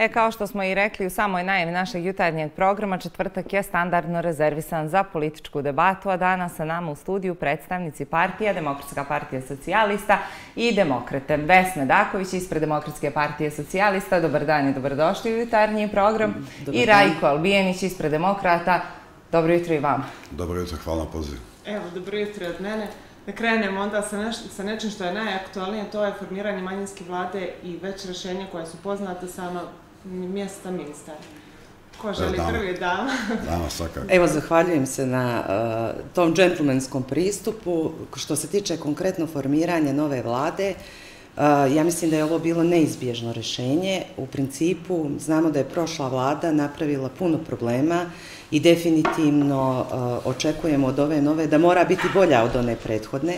E, kao što smo i rekli u samoj najavi našeg jutarnjeg programa, četvrtak je standardno rezervisan za političku debatu, a danas sa nama u studiju predstavnici partija, Demokratska partija socijalista i Demokrate. Vesna Daković ispred Demokratske partije socijalista. Dobar dan i dobrodošli u jutarnji program. I Rajko Albijenić ispred Demokrata. Dobro jutro i vama. Dobro jutro, hvala na pozivu. Evo, dobro jutro od mene. Da krenemo onda sa, sa nečim što je najaktualnije, to je formiranje manjinske vlade i već rešenje koje su poznate sa mjesta ministara. Ko želi dama. prvi dama? Dama, svakako. Evo, zahvaljujem se na uh, tom džentlmenskom pristupu. Što se tiče konkretno formiranja nove vlade, uh, ja mislim da je ovo bilo neizbježno rešenje. U principu, znamo da je prošla vlada napravila puno problema i definitivno uh, očekujemo od ove nove da mora biti bolja od one prethodne.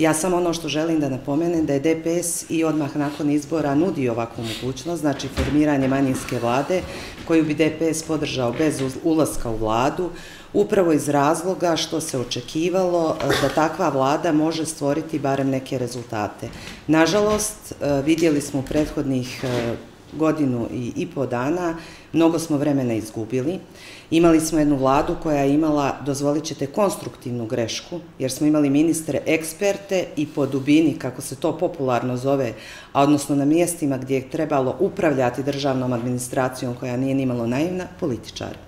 Ja samo ono što želim da napomenem da je DPS i odmah nakon izbora nudi ovakvu mogućnost, znači formiranje manjinske vlade koju bi DPS podržao bez ulaska u vladu, upravo iz razloga što se očekivalo e, da takva vlada može stvoriti barem neke rezultate. Nažalost, e, vidjeli smo u prethodnih e, godinu i, i po dana, mnogo smo vremena izgubili. Imali smo jednu vladu koja je imala, dozvolit ćete, konstruktivnu grešku, jer smo imali ministre eksperte i po dubini, kako se to popularno zove, a odnosno na mjestima gdje je trebalo upravljati državnom administracijom koja nije nimalo naivna, političari.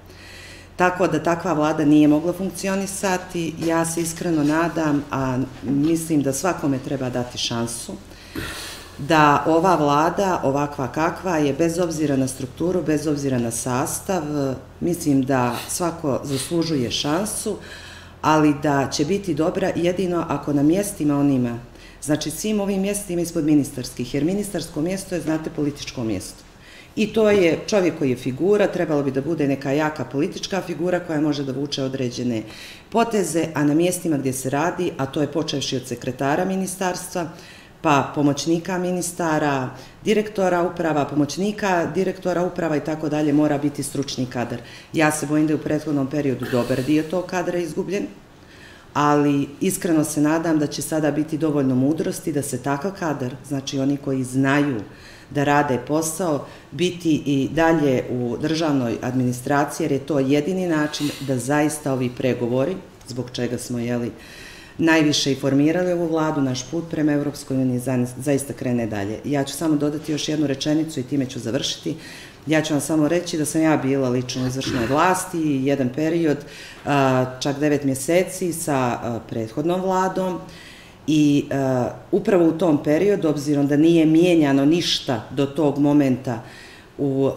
Tako da takva vlada nije mogla funkcionisati, ja se iskreno nadam, a mislim da svakome treba dati šansu, da ova vlada, ovakva kakva je, bez obzira na strukturu, bez obzira na sastav, mislim da svako zaslužuje šansu, ali da će biti dobra jedino ako na mjestima onima, znači svim ovim mjestima ispod ministarskih, jer ministarsko mjesto je, znate, političko mjesto. I to je čovjek koji je figura, trebalo bi da bude neka jaka politička figura koja može da vuče određene poteze, a na mjestima gdje se radi, a to je počevši od sekretara ministarstva, pa pomoćnika ministara, direktora uprava, pomoćnika direktora uprava i tako dalje, mora biti stručni kadar. Ja se bojim da je u prethodnom periodu dobar dio tog kadra izgubljen, ali iskreno se nadam da će sada biti dovoljno mudrosti da se takav kadar, znači oni koji znaju da rade posao, biti i dalje u državnoj administraciji, jer je to jedini način da zaista ovi pregovori, zbog čega smo jeli, najviše i formirali ovu vladu, naš put prema Evropskoj uniji zaista krene dalje. Ja ću samo dodati još jednu rečenicu i time ću završiti. Ja ću vam samo reći da sam ja bila lično u izvršnoj vlasti jedan period, čak devet mjeseci sa prethodnom vladom i upravo u tom periodu, obzirom da nije mijenjano ništa do tog momenta u uh,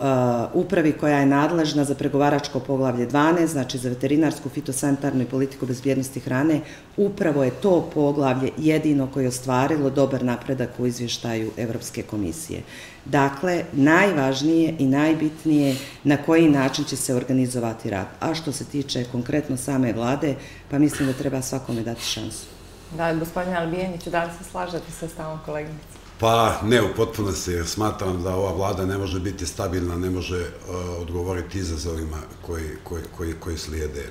upravi koja je nadležna za pregovaračko poglavlje 12, znači za veterinarsku, fitosanitarnu i politiku bezbjednosti hrane, upravo je to poglavlje jedino koje je ostvarilo dobar napredak u izvještaju Evropske komisije. Dakle, najvažnije i najbitnije na koji način će se organizovati rad. A što se tiče konkretno same vlade, pa mislim da treba svakome dati šansu. Da, gospodine Albijeniću, da li se slažete sa stavom koleginice? Pa ne u potpunosti, jer smatram da ova vlada ne može biti stabilna, ne može uh, odgovoriti izazovima koji, koji, koji, koji slijede.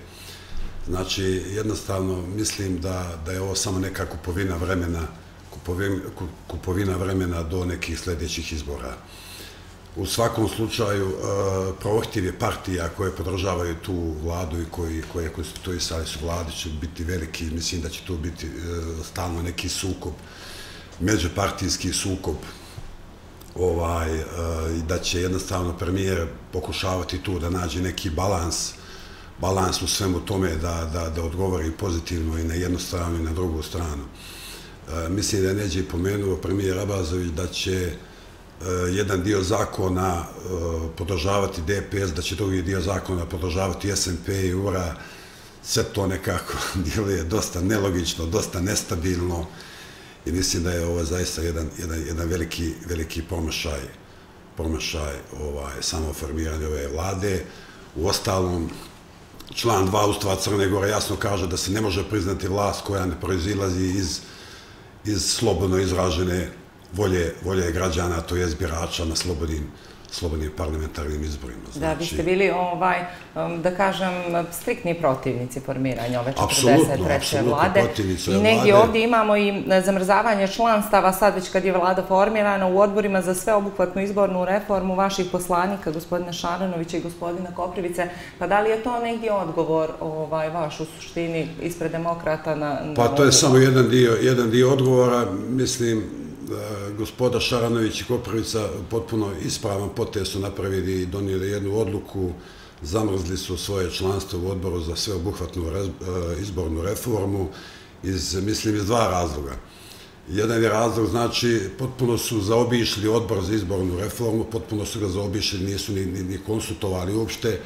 Znači, jednostavno mislim da, da je ovo samo neka kupovina vremena, kupovina, kupovina vremena do nekih sljedećih izbora. U svakom slučaju, uh, prohtjev je partija koje podržavaju tu vladu i koji, koje konstituisali su vladi će biti veliki, mislim da će tu biti uh, stalno neki sukob međupartijski sukob ovaj, e, i da će jednostavno premijer pokušavati tu da nađe neki balans balans u svemu tome da, da, da odgovori pozitivno i na jednu stranu i na drugu stranu. E, mislim da je neđe i pomenuo premijer Abazović da će e, jedan dio zakona podržavati DPS, da će drugi dio zakona podržavati SNP i URA. Sve to nekako je dosta nelogično, dosta nestabilno. Uh, i mislim da je ovo zaista jedan, jedan, jedan veliki, veliki pomašaj, pomašaj ovaj, samoformiranja ove vlade. U ostalom, član 2 Ustava Crne Gore jasno kaže da se ne može priznati vlast koja ne proizilazi iz, iz slobodno izražene volje, volje građana, to je zbirača na slobodnim slobodnim parlamentarnim izborima. Znači... Da, vi znači- ste bili, ovaj, um, da kažem, striktni protivnici formiranja ove 43. vlade. I negdje vlade. ovdje imamo i zamrzavanje članstava, sad već kad je vlada formirana u odborima za sve obuhvatnu izbornu reformu vaših poslanika, gospodina Šaranovića i gospodina Koprivice. Pa da li je to negdje odgovor ovaj, vaš u suštini ispred demokrata na... na pa to je samo jedan dio, jedan dio odgovora. Mislim, E, gospoda Šaranović i Koprivica potpuno ispravan potez su napravili i donijeli jednu odluku, zamrzli su svoje članstvo u odboru za sveobuhvatnu e, izbornu reformu iz, mislim, iz dva razloga. Jedan je razlog, znači, potpuno su zaobišli odbor za izbornu reformu, potpuno su ga zaobišli, nisu ni, ni, ni konsultovali uopšte,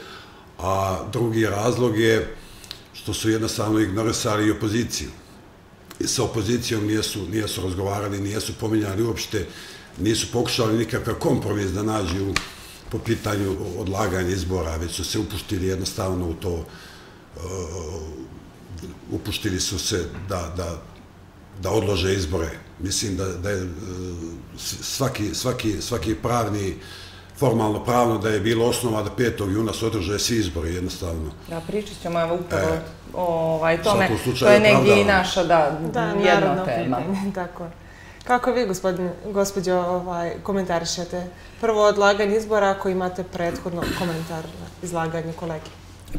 a drugi razlog je što su jednostavno ignorisali i opoziciju sa opozicijom nijesu, nijesu razgovarali, nijesu pominjali uopšte, nisu pokušali nikakav kompromis da nađu po pitanju odlaganja izbora, već su se upuštili jednostavno u to, uh, upuštili su se da, da, da odlože izbore. Mislim da, da je uh, svaki, svaki, svaki pravni formalno pravno da je bilo osnova da 5. juna se održaje svi izbori, jednostavno. Da, pričat ćemo evo upravo e, ovaj, tome. To je negdje i naša, da, da jedna tema. Pitanje, tako. Kako vi, gospodin, gospođo, ovaj, komentarišete prvo odlaganje izbora ako imate prethodno komentar na izlaganje kolegi?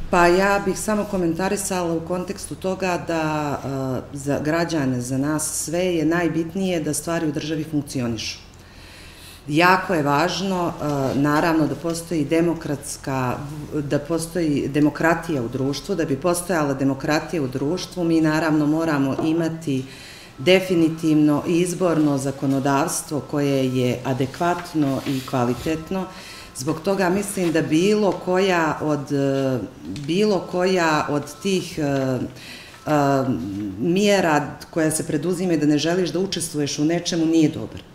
Pa ja bih samo komentarisala u kontekstu toga da uh, za građane, za nas sve je najbitnije da stvari u državi funkcionišu. Jako je važno, e, naravno, da postoji demokratska, da postoji demokratija u društvu, da bi postojala demokratija u društvu, mi naravno moramo imati definitivno izborno zakonodavstvo koje je adekvatno i kvalitetno. Zbog toga mislim da bilo koja od, e, bilo koja od tih e, mjera koja se preduzime da ne želiš da učestvuješ u nečemu nije dobra.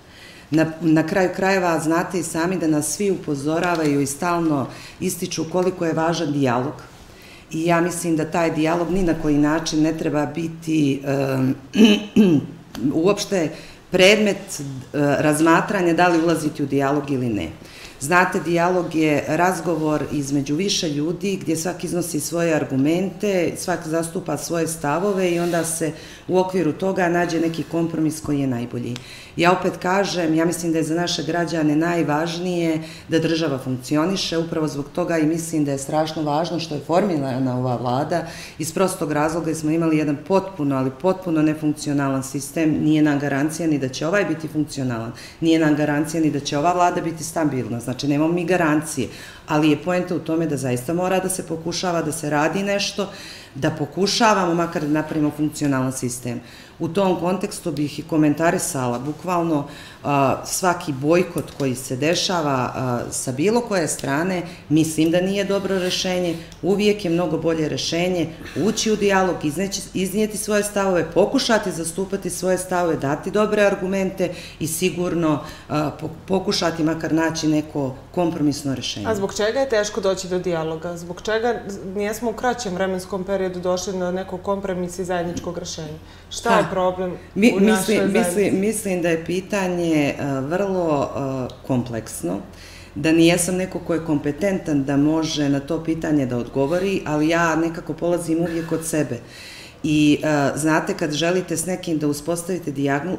Na, na kraju krajeva znate i sami da nas svi upozoravaju i stalno ističu koliko je važan dijalog. I ja mislim da taj dijalog ni na koji način ne treba biti um, uopšte predmet uh, razmatranja da li ulaziti u dijalog ili ne. Znate, dijalog je razgovor između više ljudi gdje svak iznosi svoje argumente, svak zastupa svoje stavove i onda se u okviru toga nađe neki kompromis koji je najbolji. Ja opet kažem, ja mislim da je za naše građane najvažnije da država funkcioniše, upravo zbog toga i mislim da je strašno važno što je formirana ova vlada. Iz prostog razloga smo imali jedan potpuno, ali potpuno nefunkcionalan sistem, nije nam garancija ni da će ovaj biti funkcionalan, nije nam garancija ni da će ova vlada biti stabilna, znači nemamo mi garancije, ali je poenta u tome da zaista mora da se pokušava da se radi nešto, da pokušavamo makar da napravimo funkcionalan sistem. U tom kontekstu bih i komentarisala bukvalno svaki bojkot koji se dešava sa bilo koje strane, mislim da nije dobro rešenje, uvijek je mnogo bolje rešenje ući u dijalog, iznijeti svoje stavove, pokušati zastupati svoje stavove, dati dobre argumente i sigurno pokušati makar naći neko kompromisno rešenje. A zbog čega je teško doći do dijaloga? Zbog čega nijesmo u kraćem vremenskom periodu došli na neko kompromis i zajedničkog rešenja? Šta je problem u našoj zajednici? Mislim da je pitanje je vrlo kompleksno, da nijesam neko ko je kompetentan da može na to pitanje da odgovori, ali ja nekako polazim uvijek od sebe. I znate, kad želite s nekim da uspostavite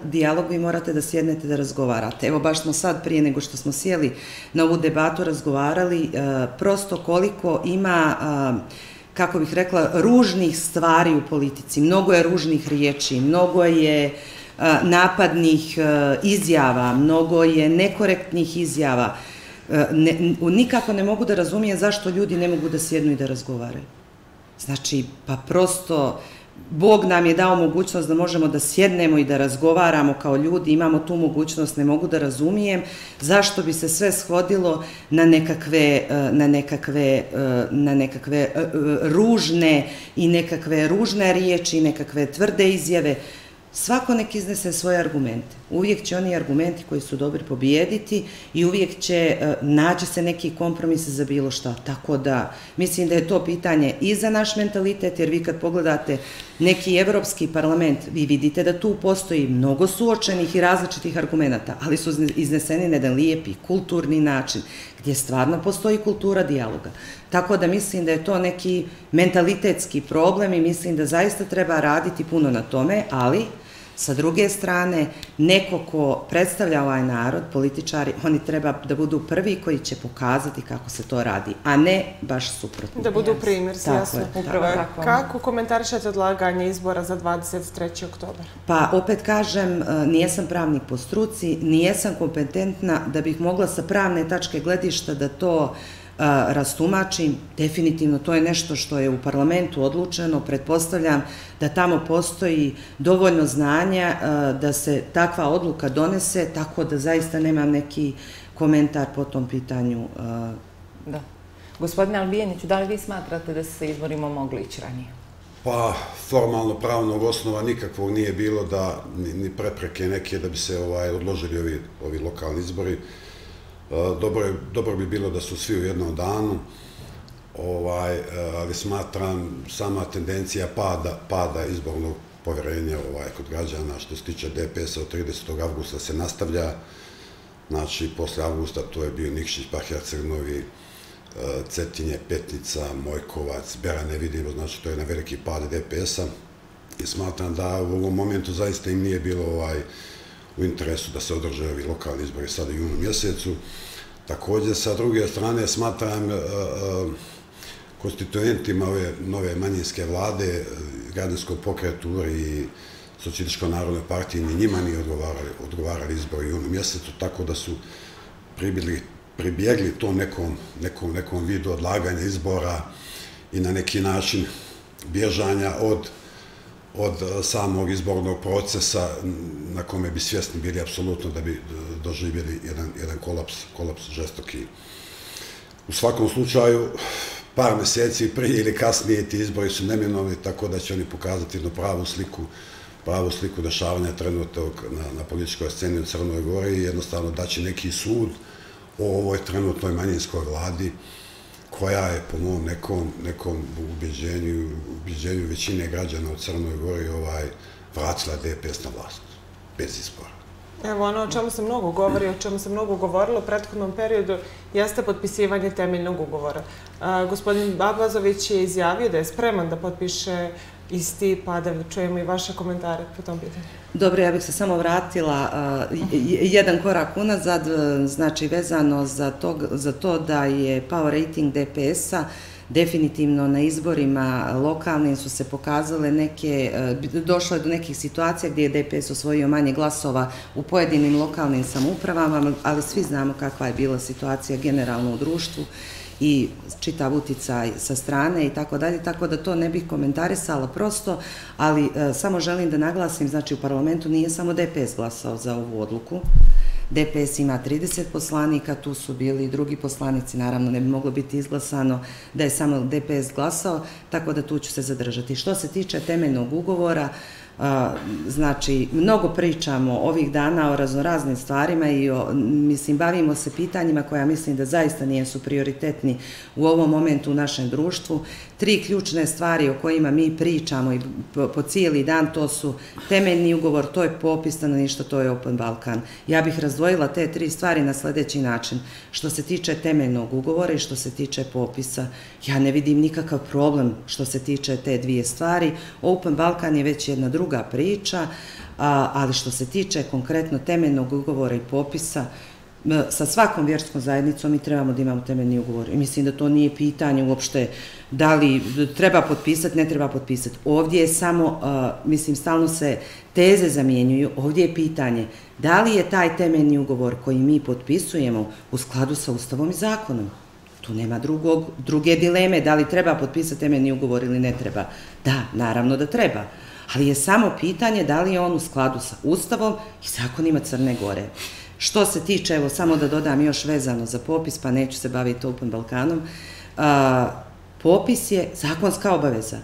dijalog, vi morate da sjednete da razgovarate. Evo, baš smo sad, prije nego što smo sjeli na ovu debatu, razgovarali prosto koliko ima, kako bih rekla, ružnih stvari u politici. Mnogo je ružnih riječi, mnogo je e, napadnih e, izjava, mnogo je nekorektnih izjava. E, ne, nikako ne mogu da razumijem zašto ljudi ne mogu da sjednu i da razgovaraju. Znači, pa prosto, Bog nam je dao mogućnost da možemo da sjednemo i da razgovaramo kao ljudi, imamo tu mogućnost, ne mogu da razumijem zašto bi se sve shodilo na nekakve, e, na nekakve, e, na nekakve e, ružne i nekakve ružne riječi, nekakve tvrde izjave. Svako nek iznese svoje argumente. Uvijek će oni argumenti koji su dobri pobijediti i uvijek će e, naći se neki kompromis za bilo šta. Tako da mislim da je to pitanje i za naš mentalitet, jer vi kad pogledate neki evropski parlament, vi vidite da tu postoji mnogo suočenih i različitih argumenta, ali su izneseni na jedan lijepi, kulturni način, gdje stvarno postoji kultura dijaloga. Tako da mislim da je to neki mentalitetski problem i mislim da zaista treba raditi puno na tome, ali Sa druge strane, neko ko predstavlja ovaj narod, političari, oni treba da budu prvi koji će pokazati kako se to radi, a ne baš suprotno. Da budu primjer, jasno. Upravo tako. Kako komentarišete odlaganje izbora za 23. oktober? Pa, opet kažem, e, nijesam pravnik po struci, nijesam kompetentna da bih mogla sa pravne tačke gledišta da to rastumačim, definitivno to je nešto što je u parlamentu odlučeno, pretpostavljam da tamo postoji dovoljno znanja da se takva odluka donese, tako da zaista nemam neki komentar po tom pitanju. Da. Gospodine Albijeniću, da li vi smatrate da se izborimo mogli ići ranije? Pa, formalno pravnog osnova nikakvog nije bilo da ni prepreke neke da bi se ovaj odložili ovi lokalni izbori. Dobro, dobro bi bilo da su svi u jednom danu, ovaj, e, ali smatram sama tendencija pada, pada izbornog povjerenja ovaj, kod građana što se tiče DPS-a od 30. augusta se nastavlja. Znači, posle augusta to je bio Nikšić, Pahjar, Crnovi, e, Cetinje, Petnica, Mojkovac, Bera ne vidimo, znači to je na veliki pad DPS-a. I smatram da u ovom momentu zaista im nije bilo ovaj, u interesu da se održe ovi lokalni izbori sada u junu mjesecu. Također, sa druge strane, smatram e, e, konstituentima ove nove manjinske vlade, e, građanskog pokretu i socijaličko narodne partije, ni njima nije odgovarali, odgovarali izbori u junu mjesecu, tako da su pribili, pribjegli to nekom, nekom, nekom vidu odlaganja izbora i na neki način bježanja od od e, samog izbornog procesa na kome bi svjesni bili apsolutno da bi e, doživjeli jedan, jedan kolaps, kolaps žestoki. U svakom slučaju, par mjeseci prije ili kasnije ti izbori su neminovni, tako da će oni pokazati jednu pravu sliku pravu sliku dešavanja trenutnog na, na političkoj sceni u Crnoj Gori i jednostavno daći neki sud o ovoj trenutnoj manjinskoj vladi koja je po mom nekom, nekom ubeđenju, ubeđenju većine građana u Crnoj Gori ovaj, vratila DPS na vlast, bez izbora. Evo, ono o čemu se mnogo govori, o čemu se mnogo govorilo u prethodnom periodu, jeste potpisivanje temeljnog ugovora. gospodin Babazović je izjavio da je spreman da potpiše isti, pa da čujemo i vaše komentare po tom pitanju. Dobro, ja bih se samo vratila jedan korak unazad, e, znači vezano za to, za to da je power rating DPS-a, definitivno na izborima lokalnim su se pokazale neke, e, došlo je do nekih situacija gdje je DPS osvojio manje glasova u pojedinim lokalnim samoupravama, ali svi znamo kakva je bila situacija generalno u društvu i čitav uticaj sa strane i tako dalje, tako da to ne bih komentarisala prosto, ali e, samo želim da naglasim, znači u parlamentu nije samo DPS glasao za ovu odluku, DPS ima 30 poslanika, tu su bili i drugi poslanici, naravno ne bi moglo biti izglasano da je samo DPS glasao, tako da tu ću se zadržati. Što se tiče temeljnog ugovora, znači, mnogo pričamo ovih dana o raznoraznim stvarima i o, mislim, bavimo se pitanjima koja mislim da zaista nijesu prioritetni u ovom momentu u našem društvu. Tri ključne stvari o kojima mi pričamo i po, po cijeli dan, to su temeljni ugovor, to je popis stanovništva, to je Open Balkan. Ja bih razdvojila te tri stvari na sljedeći način. Što se tiče temeljnog ugovora i što se tiče popisa, ja ne vidim nikakav problem što se tiče te dvije stvari. Open Balkan je već jedna druga druga priča, ali što se tiče konkretno temeljnog ugovora i popisa, sa svakom vjerskom zajednicom mi trebamo da imamo temeljni ugovor. I mislim da to nije pitanje uopšte da li treba potpisati, ne treba potpisati. Ovdje je samo, mislim, stalno se teze zamjenjuju. Ovdje je pitanje da li je taj temeljni ugovor koji mi potpisujemo u skladu sa Ustavom i zakonom. Tu nema drugog, druge dileme da li treba potpisati temeljni ugovor ili ne treba. Da, naravno da treba ali je samo pitanje da li je on u skladu sa Ustavom i zakonima Crne Gore. Što se tiče, evo samo da dodam još vezano za popis, pa neću se baviti Open Balkanom, a, popis je zakonska obaveza.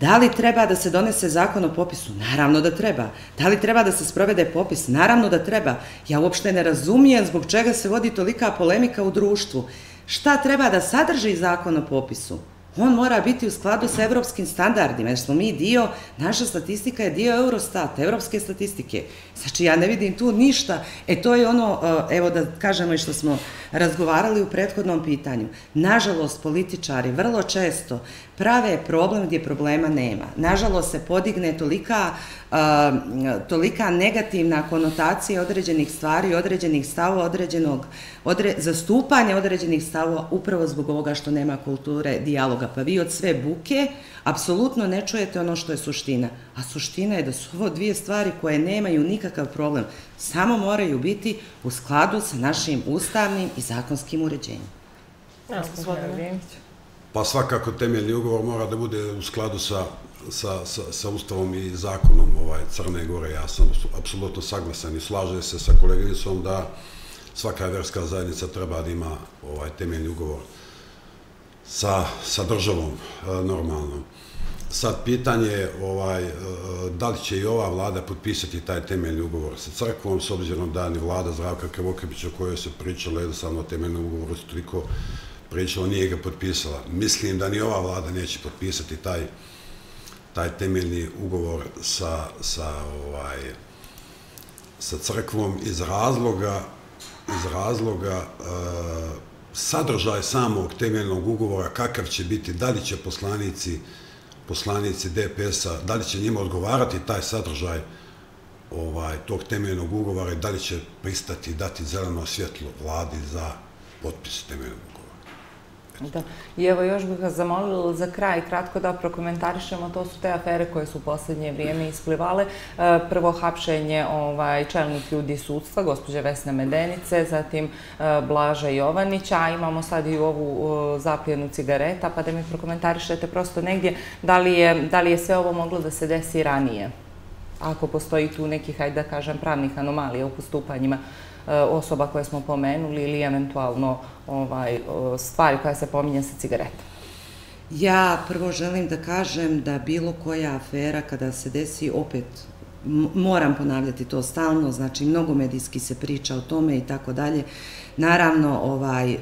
Da li treba da se donese zakon o popisu? Naravno da treba. Da li treba da se sprovede popis? Naravno da treba. Ja uopšte ne razumijem zbog čega se vodi tolika polemika u društvu. Šta treba da sadrži zakon o popisu? On mora biti u skladu sa evropskim standardima, jer smo mi dio, naša statistika je dio Eurostata, evropske statistike. Znači, ja ne vidim tu ništa. E, to je ono, e, evo da kažemo i što smo razgovarali u prethodnom pitanju. Nažalost, političari vrlo često prave problem gdje problema nema. Nažalost, se podigne tolika, tolika negativna konotacija određenih stvari, određenih stava, određenog odre, zastupanja određenih stava upravo zbog ovoga što nema kulture dijaloga. Pa vi od sve buke apsolutno ne čujete ono što je suština. A suština je da su ovo dvije stvari koje nemaju nikakav problem. Samo moraju biti u skladu sa našim ustavnim i zakonskim uređenjem. Ja, Pa svakako temeljni ugovor mora da bude u skladu sa, sa, sa, sa ustavom i zakonom ovaj, Crne Gore. Ja sam apsolutno saglasan i slaže se sa koleginicom da svaka verska zajednica treba da ima ovaj temeljni ugovor sa, sa državom e, normalno. Sad pitanje je ovaj, e, da li će i ova vlada potpisati taj temeljni ugovor sa crkvom, s obzirom da ni vlada Zdravka Krvokevića o kojoj se pričalo jednostavno o temeljnom ugovoru su toliko pričalo, nije ga potpisala. Mislim da ni ova vlada neće potpisati taj, taj temeljni ugovor sa, sa, ovaj, sa crkvom iz razloga iz razloga uh, sadržaj samog temeljnog ugovora, kakav će biti, da li će poslanici, poslanici DPS-a, da li će njima odgovarati taj sadržaj ovaj, tog temeljnog ugovora i da li će pristati dati zeleno svjetlo vladi za potpis temeljnog Da. I evo još bih vas zamolila za kraj kratko da prokomentarišemo, to su te afere koje su u posljednje vrijeme isplivale. E, prvo hapšenje ovaj, čelnih ljudi sudstva, gospođe Vesne Medenice, zatim e, Blaža Jovanića, a imamo sad i ovu e, zapljenu cigareta, pa da mi prokomentarišete prosto negdje da li je, da li je sve ovo moglo da se desi ranije? Ako postoji tu nekih, hajde da kažem, pravnih anomalija u postupanjima E, osoba koje smo pomenuli ili eventualno ovaj, stvari koja se pominje sa cigaretom? Ja prvo želim da kažem da bilo koja afera kada se desi opet moram ponavljati to stalno, znači mnogo medijski se priča o tome i tako dalje. Naravno, ovaj, e,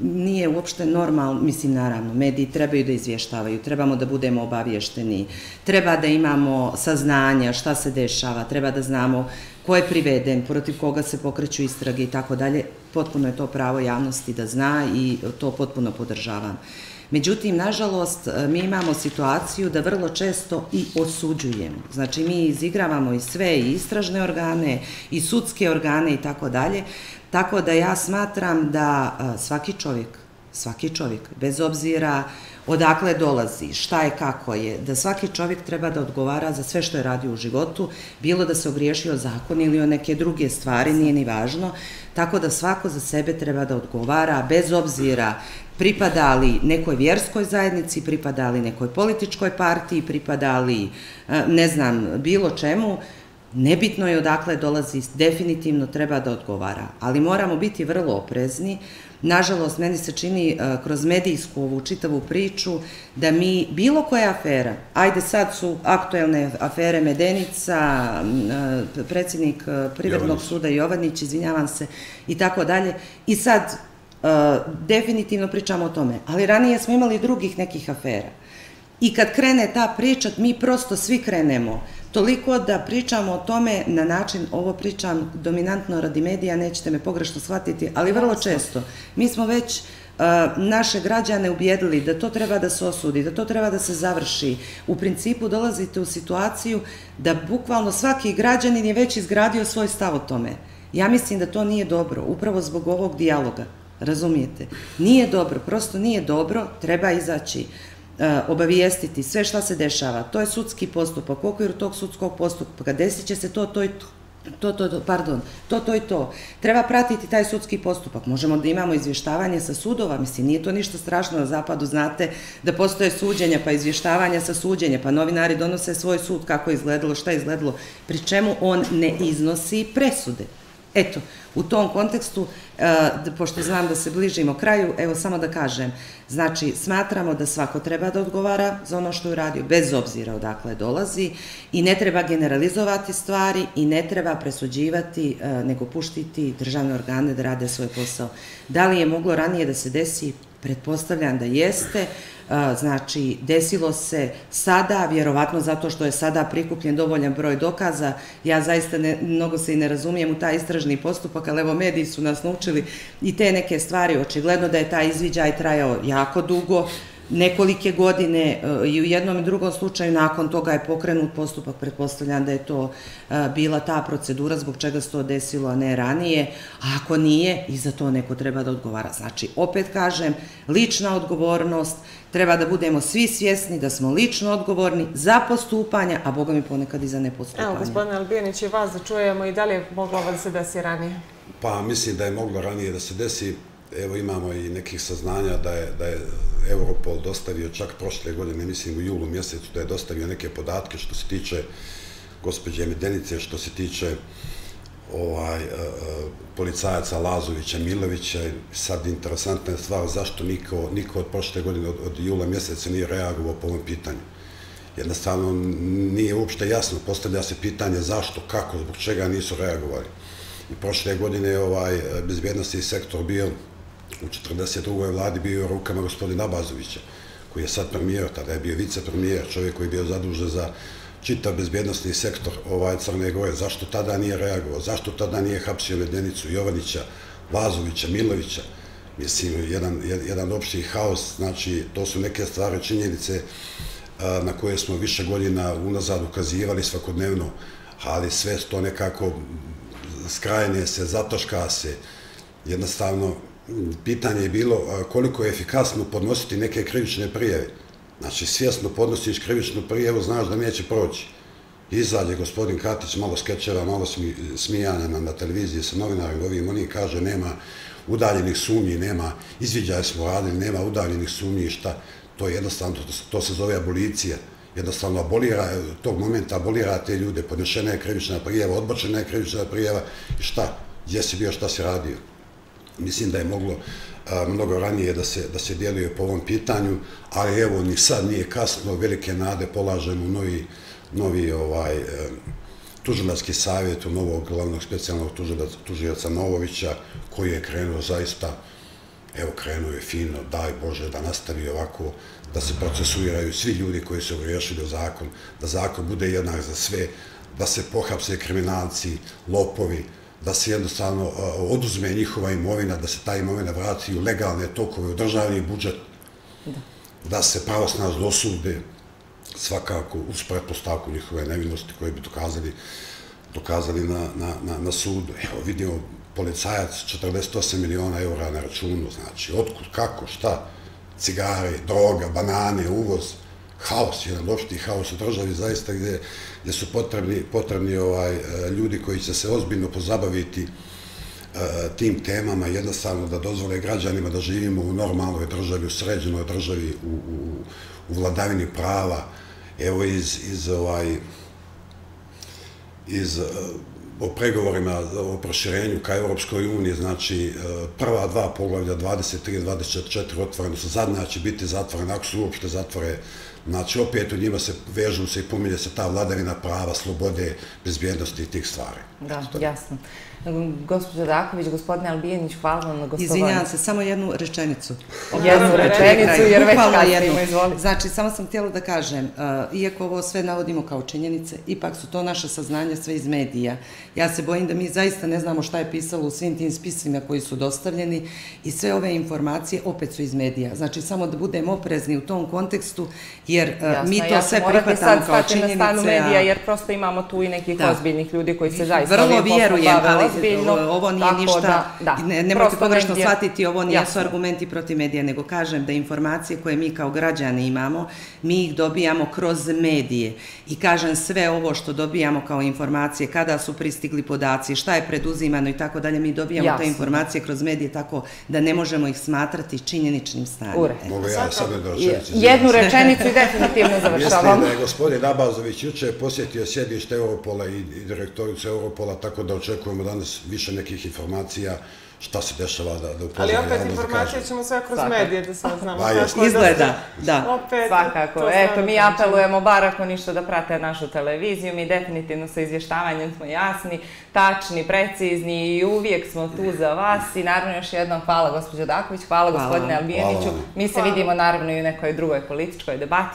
nije uopšte normalno, mislim naravno, mediji trebaju da izvještavaju, trebamo da budemo obavješteni, treba da imamo saznanja šta se dešava, treba da znamo ko je priveden, protiv koga se pokreću istrage i tako dalje. Potpuno je to pravo javnosti da zna i to potpuno podržavam. Međutim, nažalost, e, mi imamo situaciju da vrlo često i osuđujemo. Znači, mi izigravamo i sve, i istražne organe, i sudske organe i tako dalje. Tako da ja smatram da e, svaki čovjek, svaki čovjek, bez obzira odakle dolazi, šta je, kako je, da svaki čovjek treba da odgovara za sve što je radio u životu, bilo da se ogriješio zakon ili o neke druge stvari, nije ni važno, tako da svako za sebe treba da odgovara, bez obzira pripada li nekoj vjerskoj zajednici, pripada li nekoj političkoj partiji, pripada li, eh, ne znam, bilo čemu, nebitno je odakle dolazi, definitivno treba da odgovara, ali moramo biti vrlo oprezni, Nažalost, meni se čini e, kroz medijsku ovu čitavu priču da mi bilo koja afera, ajde sad su aktuelne afere Medenica, e, predsjednik e, Privrednog suda Jovanić, izvinjavam se, i tako dalje, i sad definitivno pričamo o tome, ali ranije smo imali drugih nekih afera. I kad krene ta priča, mi prosto svi krenemo. Toliko da pričamo o tome na način, ovo pričam dominantno radi medija, nećete me pogrešno shvatiti, ali vrlo često. Mi smo već uh, naše građane ubjedili da to treba da se osudi, da to treba da se završi. U principu dolazite u situaciju da bukvalno svaki građanin je već izgradio svoj stav o tome. Ja mislim da to nije dobro, upravo zbog ovog dijaloga. Razumijete? Nije dobro, prosto nije dobro, treba izaći E, obavijestiti sve šta se dešava. To je sudski postupak. U okviru tog sudskog postupka desit će se to, to i to. To, to, to, pardon, to, to i to. Treba pratiti taj sudski postupak. Možemo da imamo izvještavanje sa sudova, mislim, nije to ništa strašno na zapadu, znate da postoje suđenja, pa izvještavanja sa suđenja, pa novinari donose svoj sud, kako je izgledalo, šta je izgledalo, pri čemu on ne iznosi presude. Eto, u tom kontekstu, e, pošto znam da se bližimo kraju, evo samo da kažem, znači smatramo da svako treba da odgovara za ono što je uradio, bez obzira odakle dolazi i ne treba generalizovati stvari i ne treba presuđivati, e, nego puštiti državne organe da rade svoj posao. Da li je moglo ranije da se desi? Pretpostavljam da jeste, znači desilo se sada, vjerovatno zato što je sada prikupljen dovoljan broj dokaza, ja zaista ne, mnogo se i ne razumijem u taj istražni postupak, ali evo mediji su nas naučili i te neke stvari, očigledno da je taj izviđaj trajao jako dugo, nekolike godine e, i u jednom i drugom slučaju nakon toga je pokrenut postupak, pretpostavljam da je to e, bila ta procedura zbog čega se to desilo, a ne ranije, a ako nije, i za to neko treba da odgovara. Znači, opet kažem, lična odgovornost, treba da budemo svi svjesni da smo lično odgovorni za postupanja, a Boga mi ponekad i za nepostupanje. Evo, gospodine Albijanić, i vas da čujemo i da li je moglo da se desi ranije? Pa, mislim da je moglo ranije da se desi. Evo, imamo i nekih saznanja da je, da je Europol dostavio čak prošle godine, mislim u julu mjesecu, da je dostavio neke podatke što se tiče gospođe Medenice, što se tiče ovaj, uh, policajaca Lazovića, Milovića. Sad interesantna je stvar zašto niko, niko od prošle godine, od, od jula mjeseca nije reagovao po ovom pitanju. Jednostavno nije uopšte jasno, postavlja se pitanje zašto, kako, zbog čega nisu reagovali. I prošle godine ovaj e, bezbjednostni sektor bio u 42. vladi bio u rukama gospodina Abazovića, koji je sad premijer, tada je bio vicepremijer, čovjek koji je bio zadužen za čitav bezbjednostni sektor ovaj Crne Gore. Zašto tada nije reagovao? Zašto tada nije hapsio Medenicu Jovanića, Lazovića, Milovića? Mislim, jedan, jedan opšti haos, znači, to su neke stvari, činjenice na koje smo više godina unazad ukazivali svakodnevno, ali sve to nekako skrajne se, zatoška se, jednostavno pitanje je bilo koliko je efikasno podnositi neke krivične prijeve. Znači, svjesno podnosiš krivičnu prijevu, znaš da neće proći. Izađe gospodin Katić, malo skečeva, malo smijanja na, na televiziji sa novinarima, ovim oni kaže nema udaljenih sumnji, nema, izviđaja smo radili, nema udaljenih sumnji, šta, to je jednostavno, to, to se zove abolicija. Jednostavno abolira, e, tog momenta abolira te ljude, podnešena je krivična prijeva, odbočena je krivična prijeva i šta, gdje si bio, šta si radio mislim da je moglo mnogo ranije da se da se djeluje po ovom pitanju, ali evo ni sad nije kasno, velike nade polažemo u novi novi ovaj e, tužilački savjet u novog glavnog specijalnog tužioca Novovića koji je krenuo zaista evo krenuo je fino, daj Bože da nastavi ovako da se procesuiraju svi ljudi koji su griješili u zakon, da zakon bude jednak za sve, da se pohapse kriminalci, lopovi, da se jednostavno oduzme njihova imovina, da se ta imovina vrati u legalne tokove, u državni budžet, da, da se pravosnaž dosude svakako uz pretpostavku njihove nevinosti koje bi dokazali, dokazali na, na, na, na sudu. Evo vidimo policajac 48 miliona eura na računu, znači otkud, kako, šta, cigare, droga, banane, uvoz, haos, jedan opšti haos u državi, zaista gdje, gdje su potrebni, potrebni ovaj, e, ljudi koji će se ozbiljno pozabaviti e, tim temama, jednostavno da dozvole građanima da živimo u normalnoj državi, u sređenoj državi, u, u, u vladavini prava. Evo iz, iz ovaj, iz e, o pregovorima o proširenju ka Europskoj uniji, znači prva dva poglavlja 23 i 24 otvoreno su zadnja će biti zatvorena, ako su uopšte zatvore Znači, opet u njima se vežu se i pominje se ta vladavina prava, slobode, bezbjednosti i tih stvari. Da, jasno. Gospođa Daković, gospodine Albijenić, hvala vam na gostovanju. Izvinjam se, samo jednu rečenicu. Jednu rečenicu, jer već kasnimo, izvolite. Znači, samo sam htjela da kažem, uh, iako ovo sve navodimo kao činjenice, ipak su to naše saznanja sve iz medija. Ja se bojim da mi zaista ne znamo šta je pisalo u svim tim spisima koji su dostavljeni i sve ove informacije opet su iz medija. Znači, samo da budemo oprezni u tom kontekstu, jer uh, mi to sve prihvatamo kao činjenice. Jasno, ja na stanu medija, jer prosto imamo tu i nekih ozbiljnih ljudi koji se zaista Vrlo vjerujem, ali ozbiljno. Ovo nije ništa, da, da, ne, nemojte pogrešno negdje, shvatiti, ovo nije su argumenti protiv medija, nego kažem da informacije koje mi kao građani imamo, mi ih dobijamo kroz medije. I kažem sve ovo što dobijamo kao informacije, kada su pristigli podaci, šta je preduzimano i tako dalje, mi dobijamo Jasno. te informacije kroz medije tako da ne možemo ih smatrati činjeničnim stanjem. Mogu ja da. Jednu rečenicu i definitivno završavam. Mislim da je gospodin Abazović juče posjetio sjedište Europola i direktoricu Europola, tako da očekujemo danas više nekih informacija šta se dešava, da, da upozna Ali opet informacije ćemo sve kroz Svakako. medije da saznamo. Pa, jest. tako da- Izgleda, da. Opet, Svakako. to Eto, znamo mi apelujemo bar ako ništa da prate našu televiziju. Mi definitivno sa izvještavanjem smo jasni, tačni, precizni i uvijek smo tu za vas. I naravno još jednom hvala gospođo Daković, hvala, Hvala gospodine vam. Mi se Hvala. vidimo naravno i u nekoj drugoj političkoj debati.